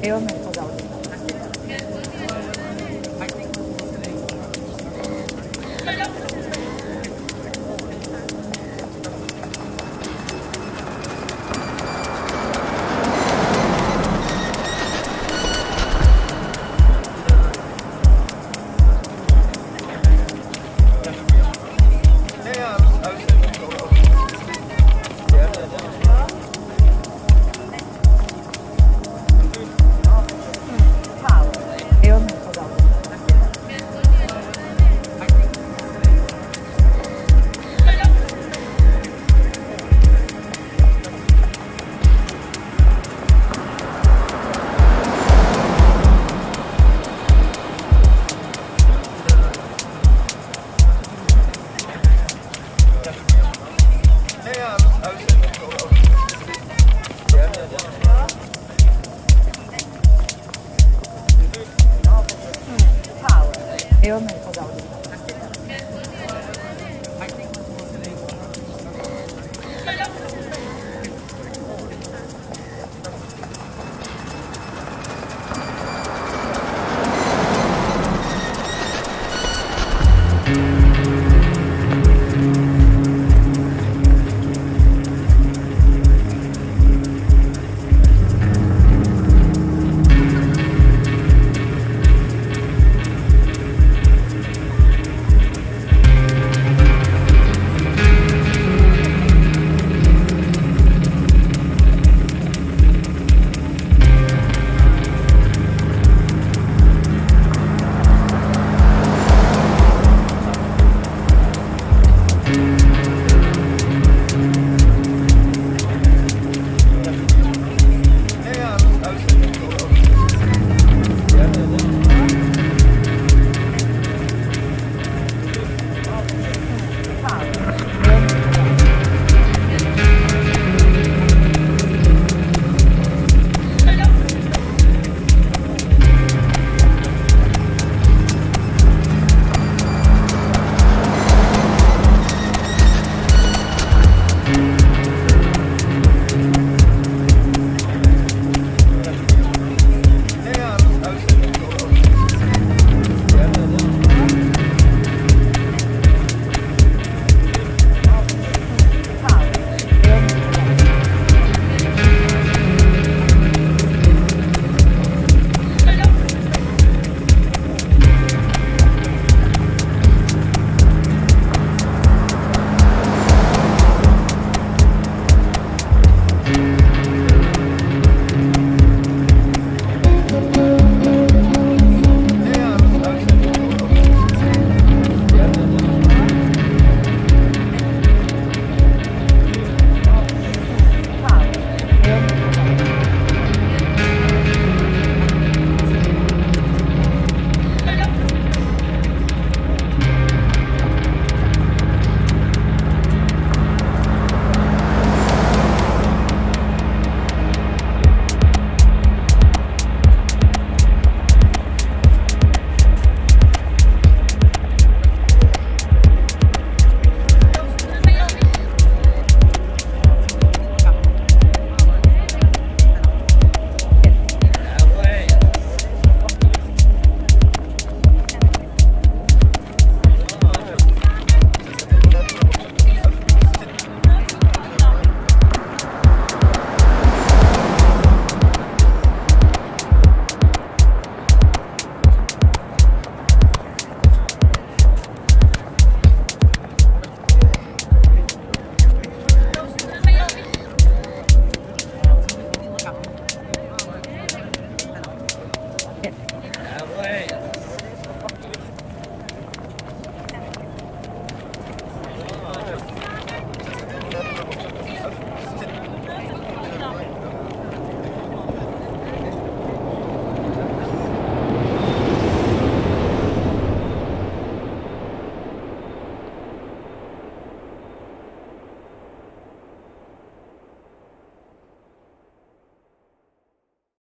Eu mesmo.